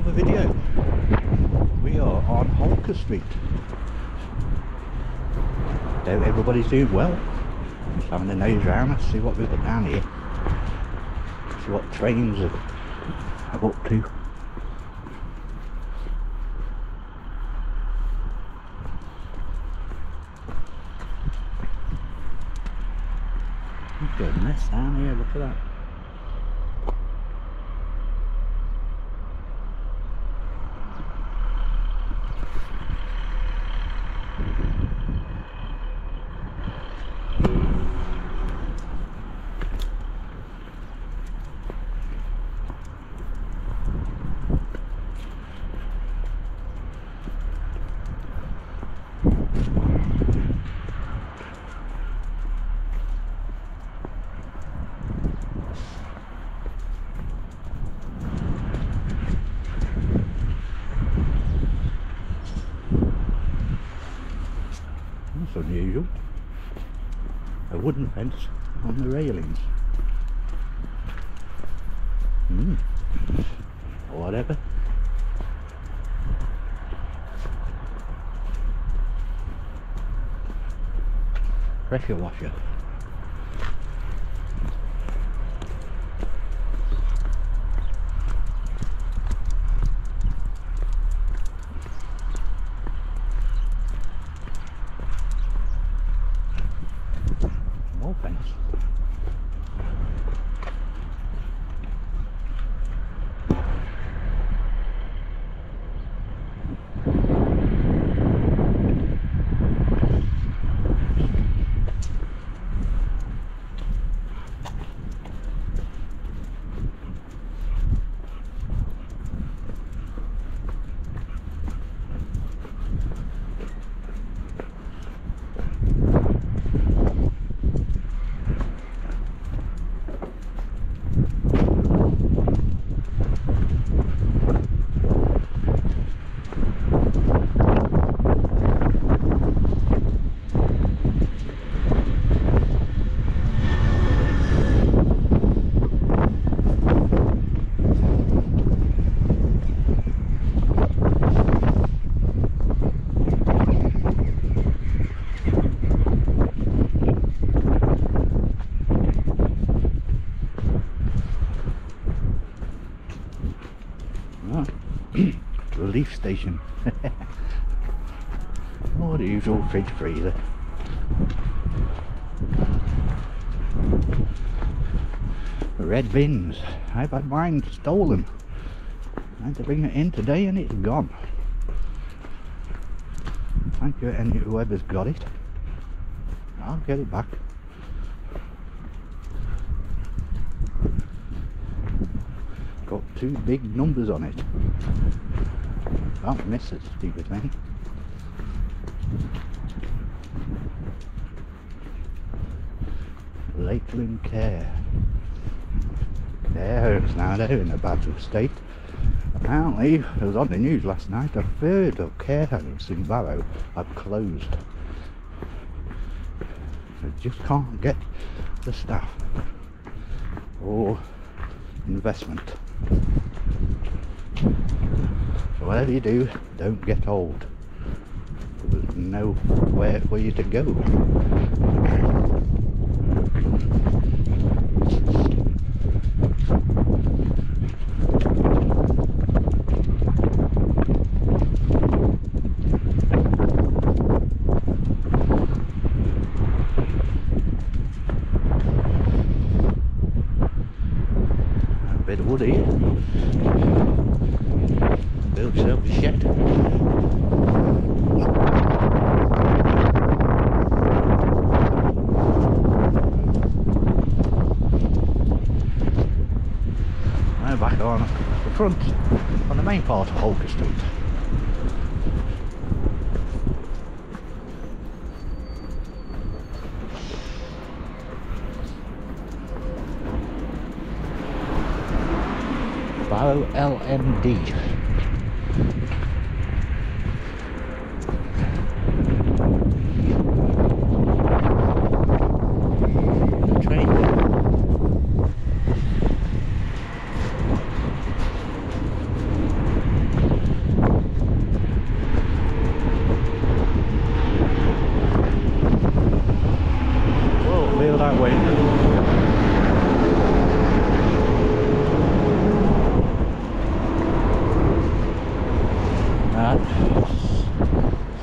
another video. We are on Holker Street. Hope everybody's doing well. Just having a nose round, see what we've got down here. See what trains are up to. Goodness, down here, look at that. Unusual. A wooden fence on the railings. Hmm. Whatever. Pressure washer. More fence. Ah, oh, the usual fridge freezer. Red bins. I've had mine stolen. I had to bring it in today and it's gone. Thank you and whoever's got it. I'll get it back. got two big numbers on it. Can't miss it, stupid thing. Lakeland Care. Care homes now, they're in a bad state. Apparently, it was on the news last night, a third of care homes in Barrow have closed. They just can't get the staff or investment. Whatever you do, don't get old. There's nowhere for you to go. Bit of wood here. Build back on the front, on the main part of Holker Street. LMD.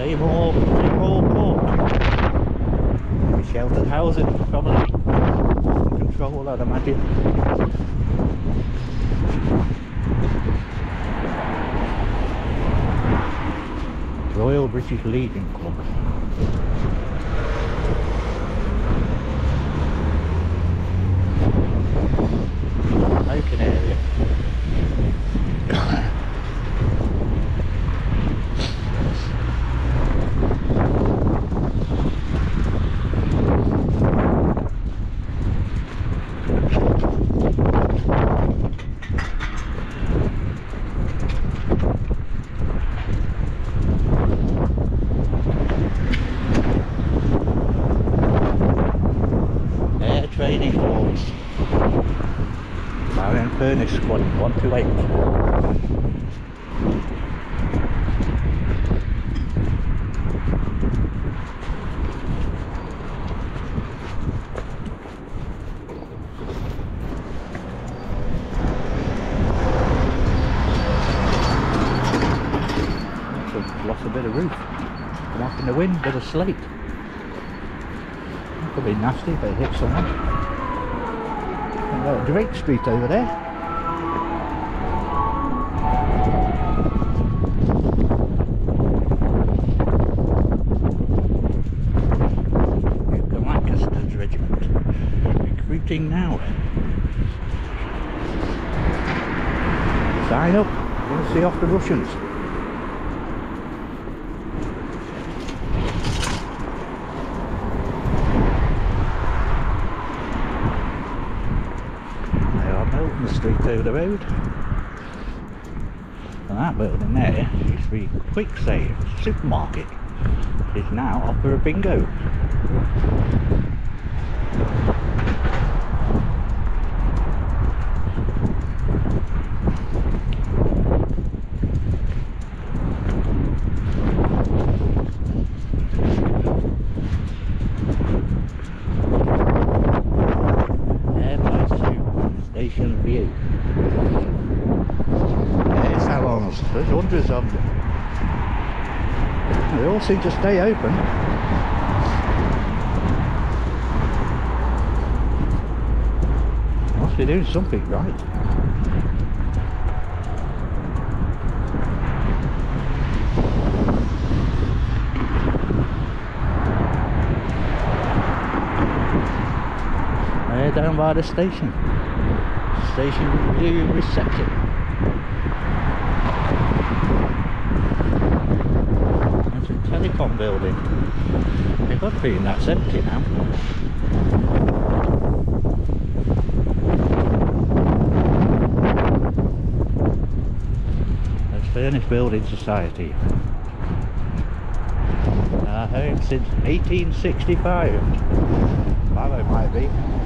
Seymour, Seymour Court. Maybe sheltered housing, probably. Control, I'd imagine. Royal British Legion Club. Training course. Barrow-in-Furness Squad 128. That's lost a bit of roof. Come in the wind, bit of slate. Could be nasty if it hits someone. And, Drake Street over there. Now. Sign up. Want to see off the Russians. Milton Street over the road. And that building there used to be Kwik Save Supermarket. Is now Opera Bingo. Airline Two Station View. Hair salons, them. They all seem to stay open. Must be doing something right. Down by the station. Station reception. That's a telecom building. To be in that's empty now. That's Furness Building Society. Uh, Our home since 1865. Barrow might be.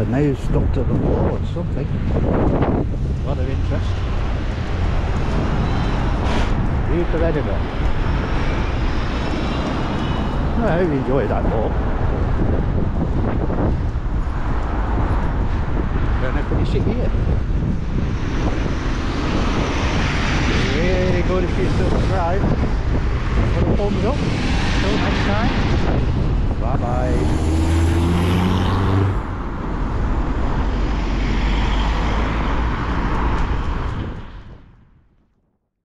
The nose stuck to the wall or something. A lot of interest. View to Edinburgh. Well, I hope you enjoyed that walk. Gonna finish it here.